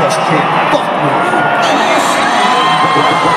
just can't fuck with me.